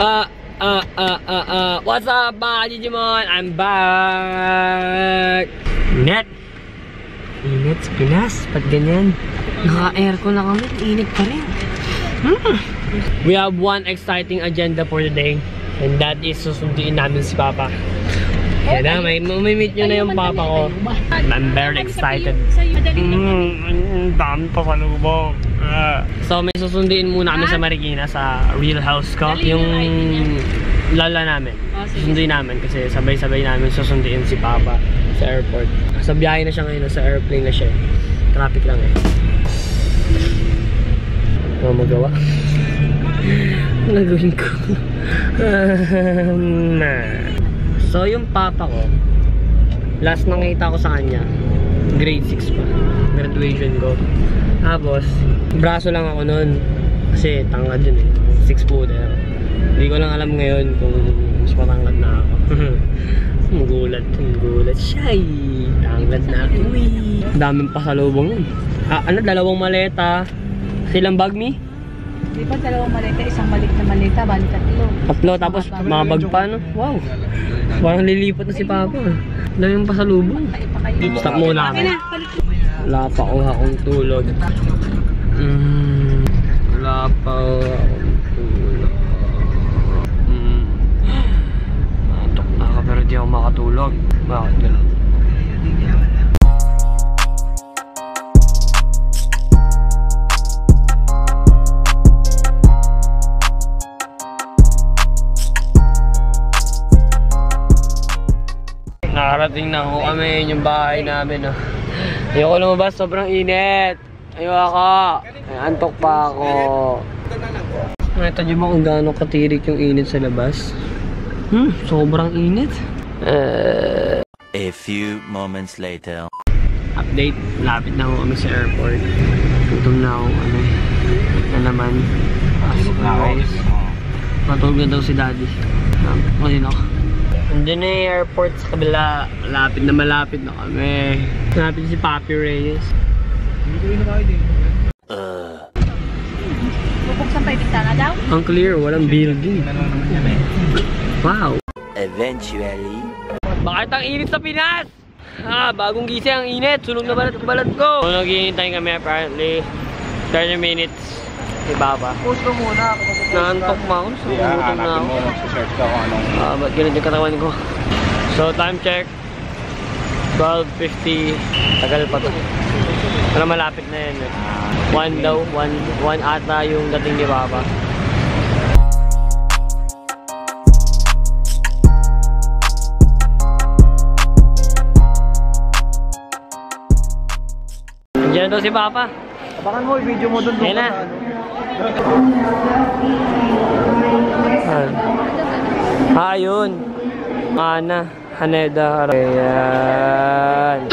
Uh, uh, uh, uh, uh, what's up mga Digimon? I'm back! Init! Init sa Pinas, ba't ganyan? Naka-aircon na kami, init pa rin. Hmm. We have one exciting agenda for today and that is susunduin namin si Papa. Yan na, may, may meet nyo na yung Papa ko. I'm very excited. Mm, dami pa sa lubog. Ah. So may susunduin muna kami sa Marikina sa real house ko. Yung lala namin. Susunduin namin kasi sabay-sabay namin susunduin si Papa sa airport. Sa biyahe na siya ngayon, sa airplane na siya. Traffic lang eh. Ano magawa? Gagawin ko? So yung papa ko, last nakita ko sa kanya, grade 6 pa. Graduation ko. Tapos, braso lang ako noon. Kasi tangad yun eh. 6 footer. Hindi ko lang alam ngayon kung mas matangkad na ako. Gulat, gulat siya eh. Tangad na ako eh. Daming pasalubong yun. Ah, ano, dalawang maleta. Silang bag me? Di ba dalawang maleta, isang malik na maleta, bali tatlo. Tatlo, tapos mga bag pa, no? Wow. Parang lilipat na si Papa. Daming pasalubong. Tayo pa kayo. Stop muna kami. Wala pa ako akong tulog. Mm, wala pa akong tulog. Mm. Antok na ako pero di ako makatulog. Bakit ganun? Nakarating na ako kami yun yung bahay namin. Oh. Ayoko lumabas, sobrang init. Ayoko. Ay, antok pa ako. Nakita niyo ba kung gaano katirik yung init sa labas? Hmm, sobrang init. Uh, A few moments later. update, lapit na ako kami sa airport. Gutom na ako, ano, na naman. Pasok na guys. Matulog na daw si daddy. Um, Ngayon ako. Andiyan na yung airport sa kabila. Malapit na malapit na kami. Malapit si Papi Reyes. Uh, Bubuksan pa yung daw? Ang clear, walang building. Wow. eventually. Bakit ang init sa Pinas? Ah, bagong gising ang init. Sunog na balat balat ko. So, naghihintay kami apparently 30 minutes. Si Baba. Post ko muna. Naantok pa ako. So, gutom na ako. Search ka kung anong... Ah, ba't ganun yung katawan ko? So, time check. 12.50. Tagal pa to. Pero malapit na yan eh. One daw. One, one ata yung dating ni Baba. Andiyan na daw si Papa. Abangan mo, i-video mo dun. Ayun na. Ah, yun. Ana. Haneda. Ayan.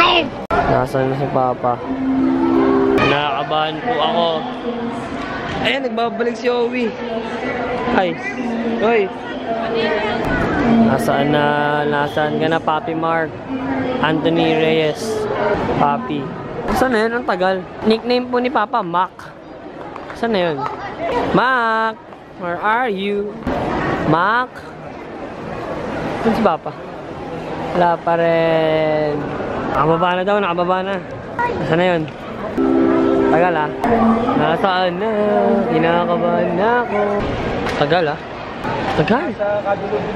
Nasaan na si Papa? Nakakabahan po ako. Ayan, nagbabalik si Owie. Ay. Hoy. Nasaan na, nasaan ka na, Papi Mark? Anthony Reyes. Papi. Saan na yun? Ang tagal. Nickname po ni Papa, Mac. Saan na yun? Mac! Where are you? Mac? Saan si Papa? Wala pa rin. Nakababa na daw, nakababa na. Saan na yun? Tagal ah. Nasaan na? Kinakabahan na ako. Tagal ah. Tagal.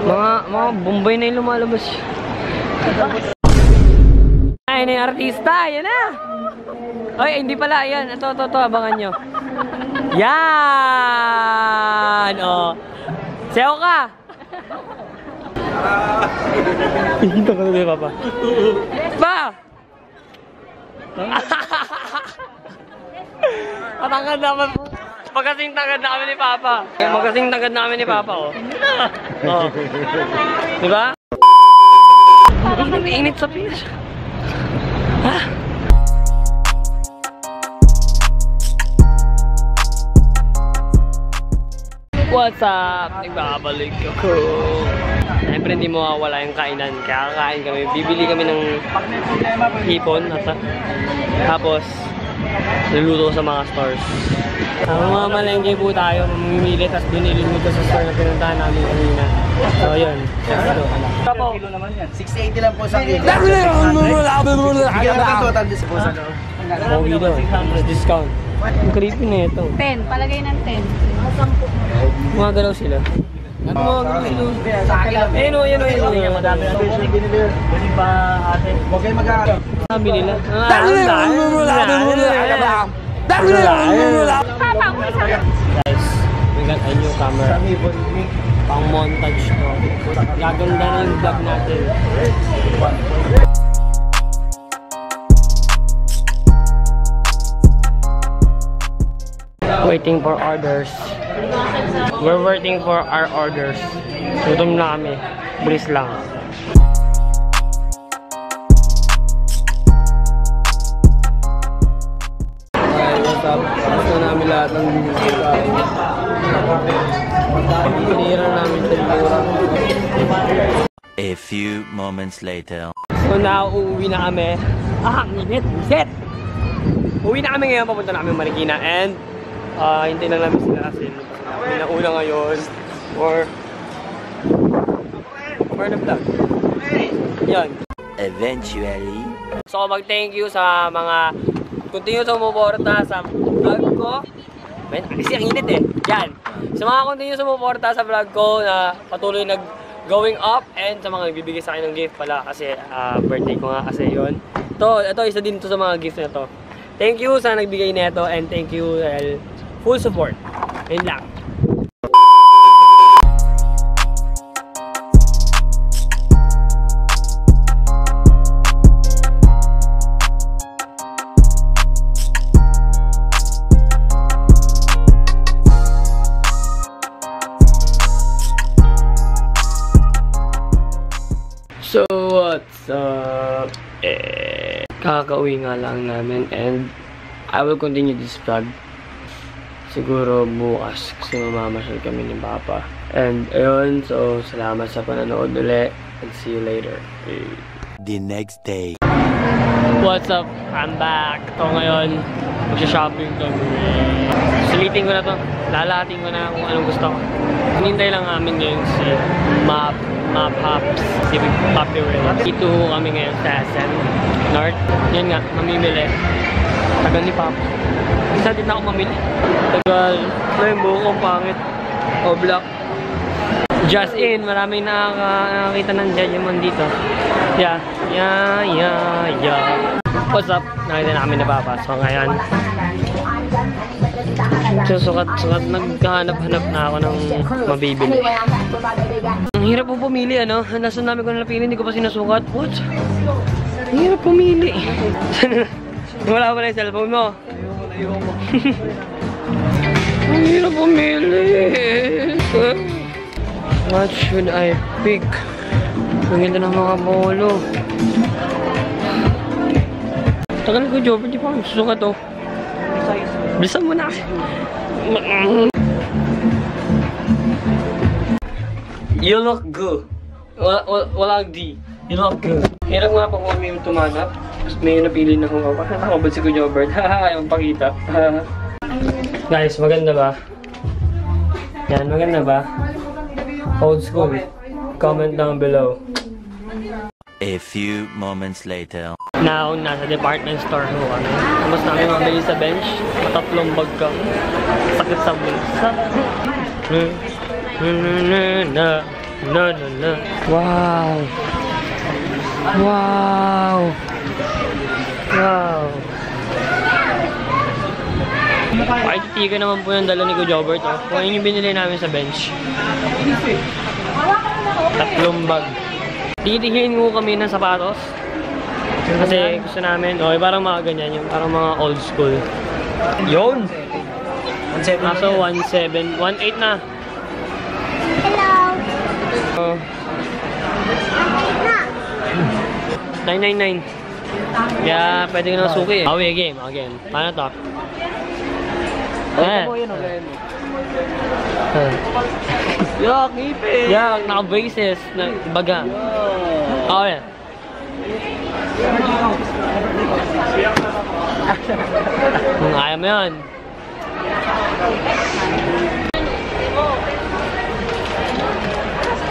Mga, mga bombay na yung lumalabas. Ay, na yung artista. Yan na. Ay, hindi pala. Yan. Ito, ito, ito. Abangan nyo. Yan! Oh. Sayo ka! Hihintang ka na Papa. Pa! Patangkad naman. Magkasing tangad na kami ni Papa. Magkasing tangad na kami ni Papa, oh. Oh. Di ba? Ang init sa Pinas. Ha? What's up? Nagbabalik ako. Siyempre hindi mawawala yung kainan. Kaya kakain kami. Bibili kami ng hipon. Nasa. Tapos, niluluto sa mga stores. Ang mga malengke po tayo, mamimili, tapos binili mo ito sa store na pinuntahan namin kanina. So, yun. Ito. Tapo. Kilo naman yan. 680 lang po sa kilo. Bigyan natin total discount po sa loob. Pogi daw. Discount. Ang creepy na ito. 10, palagay ng 10. Mga galaw sila. Ano mga galaw sila? Ayun o, ayun o, ayun o. Ayun o, Madami na beses na binili. Bili pa ate. Huwag kayo mag-aaral. Sabi nila. Ah, Guys, we got a new camera. Pang montage to. Gaganda na yung vlog natin. Waiting for orders. We're waiting for our orders. Gutom na kami. Bilis lang. Gusto namin lahat ng pagkain. Pinira namin tempura. A few moments later. So now, uuwi na kami. Ah, init! Shit! Uwi na kami ngayon, papunta na kami Marikina and ah hintay lang namin sila kasi kami na una ngayon or for the vlog. Yan. Eventually. So mag-thank you sa mga continue sa sumuporta sa vlog ko. Men, kasi ang init eh. Yan. Sa mga continue sumuporta sa vlog ko na patuloy nag going up and sa mga nagbibigay sa akin ng gift pala kasi ah, birthday ko nga kasi yon. To, ito isa din to sa mga gift na to. Thank you sa nagbigay nito and thank you dahil full support. Yun lang. So, what's up? Eh, kakauwi nga lang namin and I will continue this vlog. Siguro bukas kasi mamamasyal kami ni Papa. And ayun, so salamat sa panonood ulit and see you later. Eh. The next day. What's up? I'm back. Ito ngayon, magsha-shopping kami. Sulitin ko na to. Lalating ko na kung anong gusto ko. Hinintay lang namin ngayon si Map, Map Hops, si Papi Will. Dito kami ngayon sa SM North. Yan nga, mamimili. Tagal ni Papa. Isa din ako mamili. Tagal. Ito yung buhok kong pangit. O black. Just in, maraming nakaka nakakita ng Jejemon dito. Yeah, yeah, yeah, yeah. What's up? Nakita namin na Papa. So ngayon, susukat-sukat, naghahanap-hanap na ako ng mabibili. Ang hirap po pumili, ano? Nasa namin ko napili, hindi ko pa sinusukat. What? Ang hirap pumili. Wala pa na yung cellphone mo. Ang hirap pumili. What should I pick? Ganda ng mga polo. Tagal ko, Job. Hindi pa ako susukat, oh. Bilisan mo na. You look good. Wala, wala, walang D. You look good. Hirap nga pa kung may tumanap. Tapos may napili na kung ako. Nakabad si Kuya Jobert. Haha, ayaw pakita. Guys, maganda ba? Yan, maganda ba? Old school. Comment down below. A few moments later. Now, nasa department store ho kami. Tapos namin mamili sa bench. Matatlong bag ka. Sakit sa bulsa. Wow! Wow! Wow! Pakititika naman po yung dala ni Kuya Jobert. Oh. Kung yun yung binili namin sa bench. Tatlong bag. Titihin ko kami ng sapatos. Kasi gusto namin, okay, parang mga ganyan yung parang mga old school. Yun! 1.7 Kaso 1.7, 1.8 na. Hello. Oh, 999. Kaya pwede ko na suki eh. Awi, game, again. Paano to? Eh. mo. Eh. Yak, ngipin! Yeah, naka-braces na baga. Okay. Kung ayaw mo yun.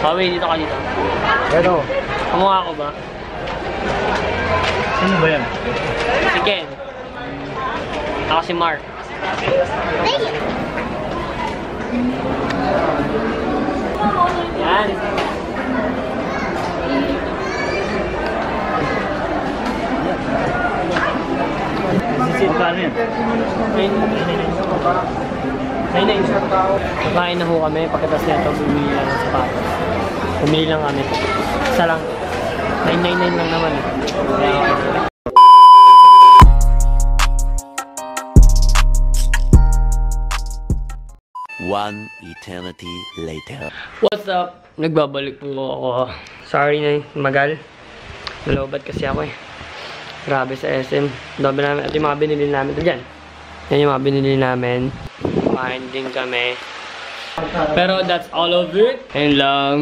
Kami, dito ka dito. Ito. Kamukha ko ba? Sino ba yan? Si Ken. Ako si Mark. Yan. Sisit ka ano yan? Nine, nine, nine, sir. Kakain na ho kami. Pagkatapos nito, bumili lang ng sapatos. Bumili lang kami. Isa lang. 999 lang naman eh. One eternity later. What's up? Nagbabalik po ako. Sorry na magal. Nalobat kasi ako eh. Grabe sa SM. Dami namin. Ito yung mga binili namin. Ito dyan. Yan yung mga binili namin. Kumain din kami. Pero that's all of it. Ayun lang.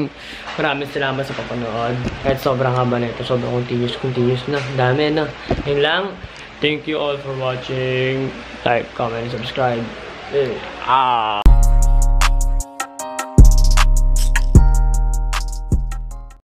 Maraming salamat sa papanood. Kahit sobrang haba na ito. Sobrang continuous, continuous na. Dami na. Ayun lang. Thank you all for watching. Like, comment, subscribe. Eh, Ah.